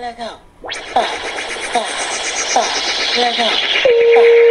Let go. Up, up, up, let go. Up.